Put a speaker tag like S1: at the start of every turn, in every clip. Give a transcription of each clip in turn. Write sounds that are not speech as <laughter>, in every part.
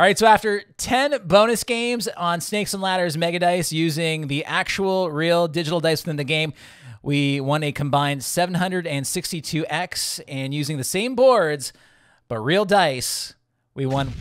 S1: All right, so after 10 bonus games on Snakes and Ladders Mega Dice using the actual real digital dice within the game, we won a combined 762x. And using the same boards, but real dice, we won.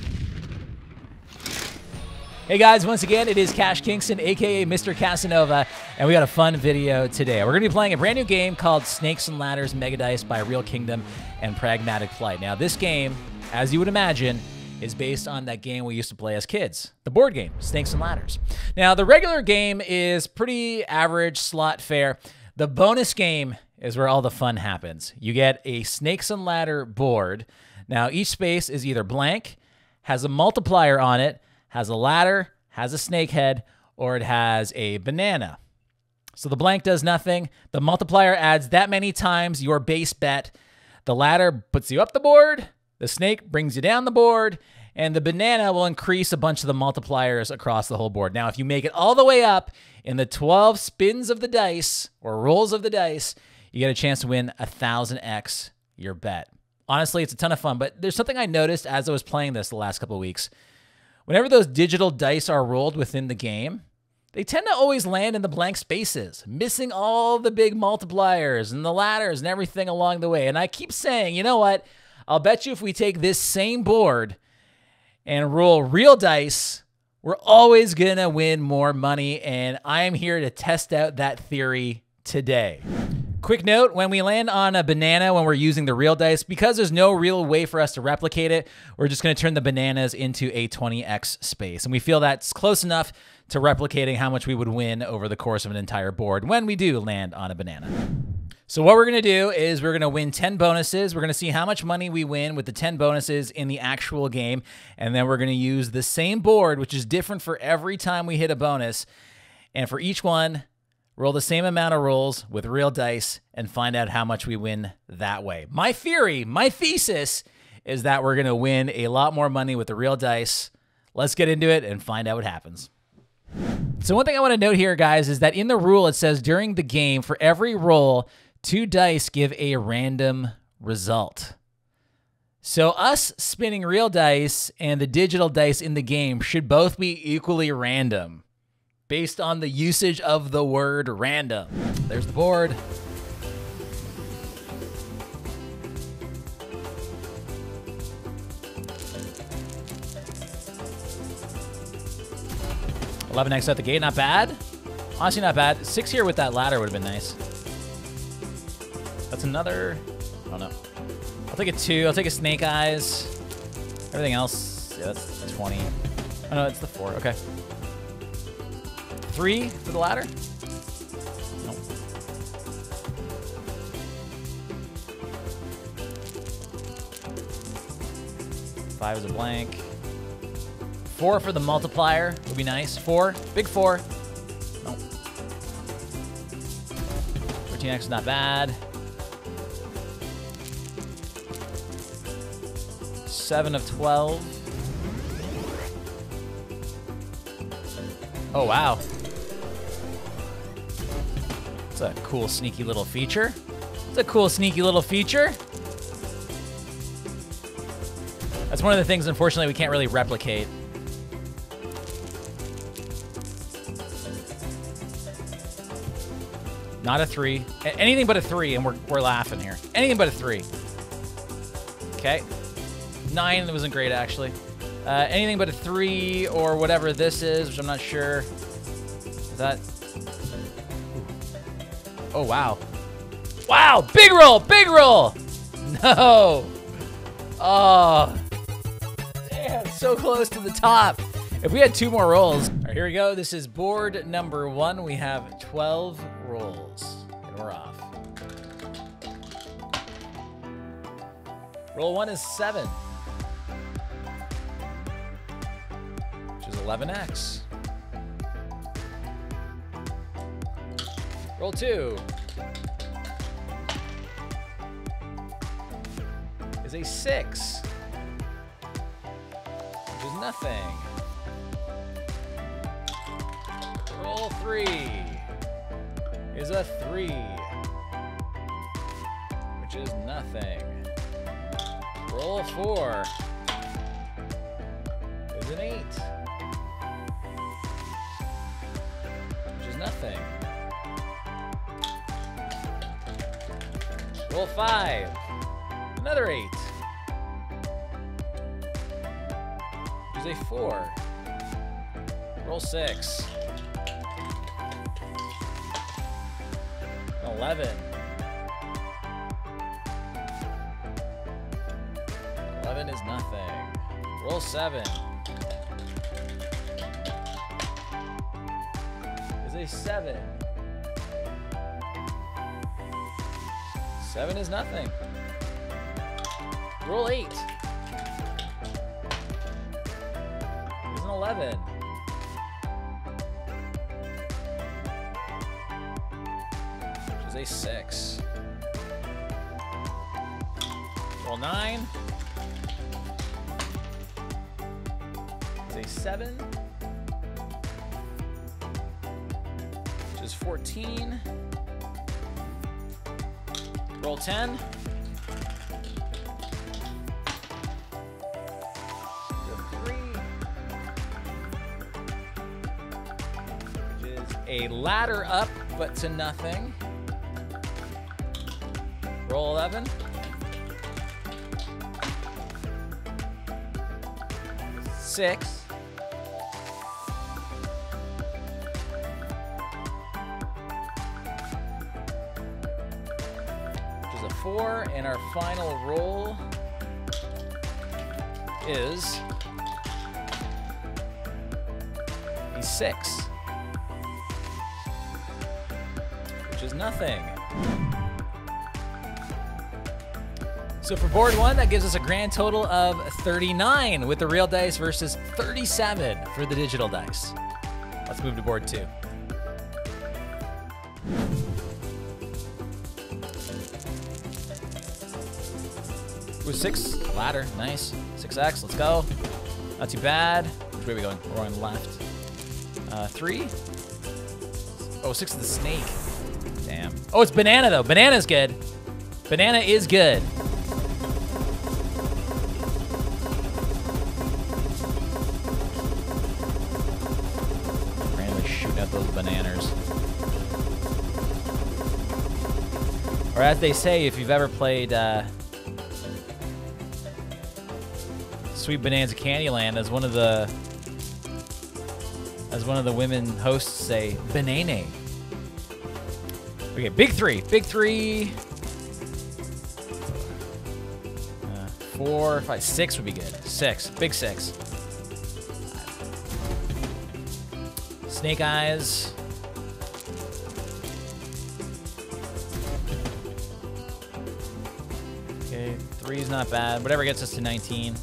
S1: Hey guys, once again, it is Cash Kingston, aka Mr. Casinova, and we got a fun video today. We're going to be playing a brand new game called Snakes and Ladders Mega Dice by Reel Kingdom and Pragmatic Play. Now, this game, as you would imagine, is based on that game we used to play as kids, the board game, Snakes and Ladders. Now, the regular game is pretty average slot fare. The bonus game is where all the fun happens. You get a Snakes and Ladder board. Now, each space is either blank, has a multiplier on it, has a ladder, has a snake head, or it has a banana. So the blank does nothing. The multiplier adds that many times your base bet. The ladder puts you up the board. The snake brings you down the board. And the banana will increase a bunch of the multipliers across the whole board. Now, if you make it all the way up in the 12 spins of the dice or rolls of the dice, you get a chance to win a 1000x your bet. Honestly, it's a ton of fun, but there's something I noticed as I was playing this the last couple of weeks. Whenever those digital dice are rolled within the game, they tend to always land in the blank spaces, missing all the big multipliers and the ladders and everything along the way. And I keep saying, you know what? I'll bet you if we take this same board and roll real dice, we're always going to win more money. And I am here to test out that theory today. Quick note, when we land on a banana when we're using the real dice, because there's no real way for us to replicate it, we're just going to turn the bananas into a 20x space. And we feel that's close enough to replicating how much we would win over the course of an entire board when we do land on a banana. So what we're going to do is we're going to win 10 bonuses. We're going to see how much money we win with the 10 bonuses in the actual game. And then we're going to use the same board, which is different for every time we hit a bonus. And for each one, roll the same amount of rolls with real dice, and find out how much we win that way. My theory, my thesis is that we're going to win a lot more money with the real dice. Let's get into it and find out what happens. So, one thing I want to note here, guys, is that in the rule it says during the game, for every roll, two dice give a random result. So, us spinning real dice and the digital dice in the game should both be equally random based on the usage of the word random. There's the board. Eleven X at the gate, not bad. Honestly, not bad. Six here with that ladder would have been nice. That's another. I don't know. I'll take a two. I'll take a snake eyes. Everything else, yeah, that's 20. Oh no, it's the four. Okay three for the ladder? Nope. Five is a blank. Four for the multiplier would be nice. Four, big four. Nope. 13x is not bad. Seven of 12. Oh, wow. It's a cool, sneaky little feature. It's a cool, sneaky little feature. That's one of the things, unfortunately, we can't really replicate. Not a three. Anything but a three, and we're, we're laughing here. Anything but a three. Okay. Nine wasn't great, actually. Uh, anything but a three or whatever this is, which I'm not sure. Is that Oh, wow. Wow, big roll, big roll. <laughs> No. Oh. Damn, so close to the top. If we had two more rolls. All right, here we go. This is board number one. We have 12 rolls, and we're off. Roll one is seven, 11x. Roll two. Is a six. Which is nothing. Roll three. Is a three. Which is nothing. Roll four. Is an 8. Nothing. Roll 5. Another 8. Which is a 4. Roll 6. 11. 11 is nothing. Roll 7. Is 7. 7 is nothing. Roll 8. Is an 11. Which is a 6. Roll 9. Is a 7. Which is 14. Roll 10. Which is a ladder up, but to nothing. Roll 11. Six. Four, and our final roll is a six. Which is nothing. So for board one, that gives us a grand total of 39 with the real dice versus 37 for the digital dice. Let's move to board two. Ooh, six, ladder, nice. 6x, let's go. Not too bad. Which way are we going? We're going left. Uh, three. Oh, six is the snake. Damn. Oh, it's banana though. Banana's good. Banana is good. Randomly shooting at those bananas. Or as they say, if you've ever played uh, Sweet Bonanza Candyland, as one of the as one of the women hosts say, banana. Okay, big three. Big three. Uh, four, five, six would be good. Six. Big six. Snake eyes. Okay, three's not bad. Whatever gets us to 19.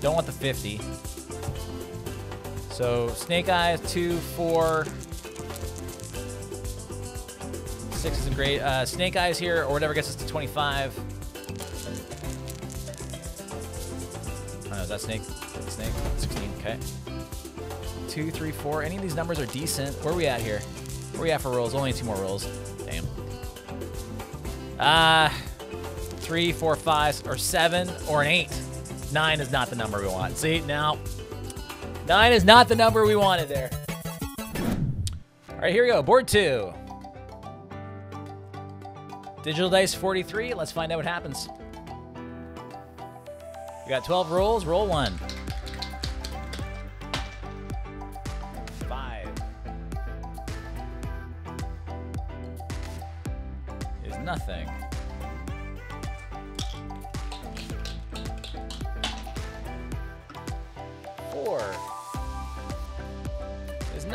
S1: Don't want the 50. So Snake Eyes, two, four, six isn't great. Uh, Snake Eyes here, or whatever gets us to 25. Oh, is that Snake? Snake? 16, okay. Two, three, four. Any of these numbers are decent. Where are we at here? Where are we at for rolls? Only two more rolls. Damn. Ah, uh, three, four, five, or seven, or an eight. Nine is not the number we want. See, now, nine is not the number we wanted there. All right, here we go. Board two. Digital Dice 43. Let's find out what happens. We got 12 rolls. Roll one. Five. Is nothing.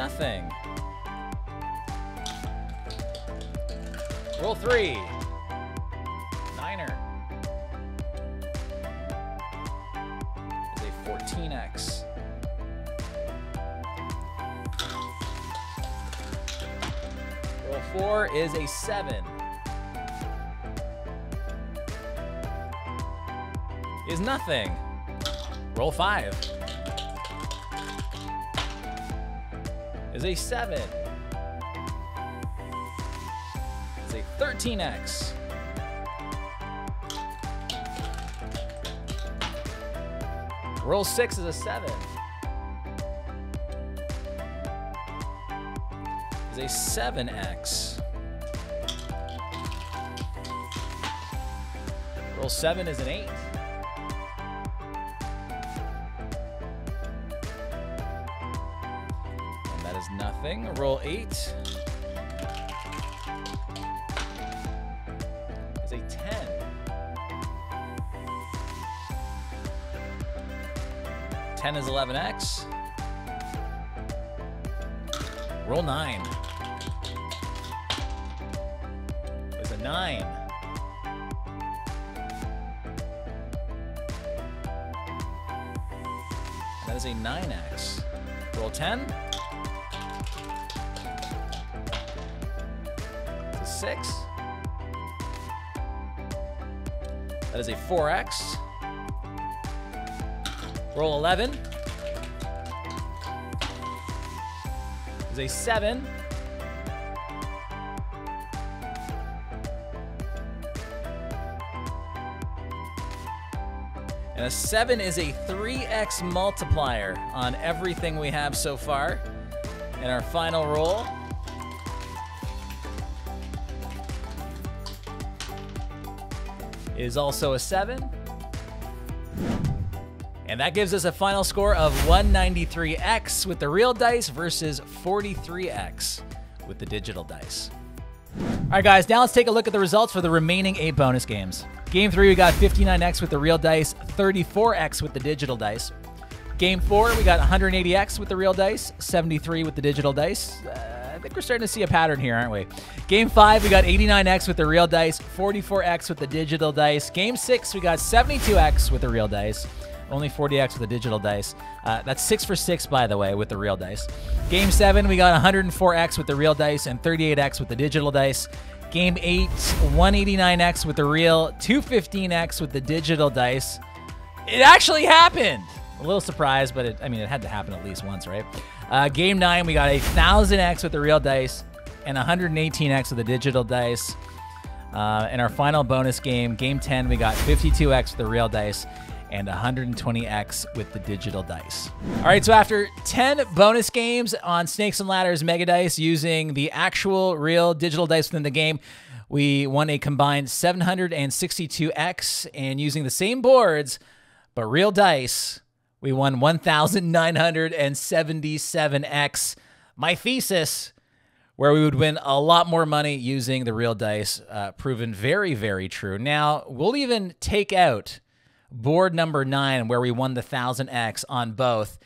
S1: Nothing. Roll three. Niner. Is a 14x. Roll four is a seven. Is nothing. Roll five. is a 7. It's a 13x. Roll 6 is a 7. Is a 7x. Roll 7 is an 8. nothing. Roll eight. Is a 10. Ten is 11x. Roll nine. Is a nine. That is a 9x. Roll 10. 6. That is a 4x. Roll 11. Is a 7. And a 7 is a 3x multiplier on everything we have so far. And our final roll is also a 7. And that gives us a final score of 193x with the real dice versus 43x with the digital dice. All right, guys, now let's take a look at the results for the remaining eight bonus games. Game three, we got 59x with the real dice, 34x with the digital dice. Game four, we got 180x with the real dice, 73 with the digital dice. Uh, think we're starting to see a pattern here, aren't we? Game five, we got 89x with the real dice, 44x with the digital dice. Game six, we got 72x with the real dice. Only 40x with the digital dice. Uh, that's six for six, by the way, with the real dice. Game seven, we got 104x with the real dice and 38x with the digital dice. Game eight, 189x with the real, 215x with the digital dice. It actually happened. A little surprised, but it, I mean, it had to happen at least once, right? Uh, game nine, we got a 1000x with the real dice and 118x with the digital dice. Uh, in our final bonus game, game 10, we got 52x with the real dice and 120x with the digital dice. All right, so after 10 bonus games on Snakes and Ladders Mega Dice using the actual real digital dice within the game, we won a combined 762x, and using the same boards but real dice, we won 1,977x. My thesis, where we would win a lot more money using the real dice, uh, proven very, very true. Now, we'll even take out board number nine, where we won the 1000X on both.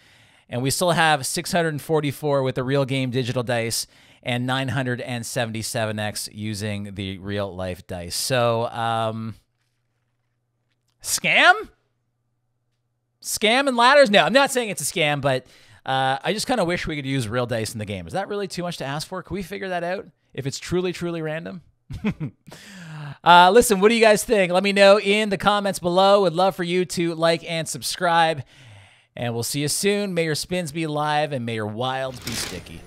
S1: And we still have 644 with the real game digital dice and 977X using the real life dice. So, um, scam? Scam and ladders? No, I'm not saying it's a scam, but uh, I just kind of wish we could use real dice in the game. Is that really too much to ask for? Can we figure that out if it's truly, truly random? <laughs> uh, listen, what do you guys think? Let me know in the comments below. Would love for you to like and subscribe. And we'll see you soon. May your spins be live and may your wilds be sticky.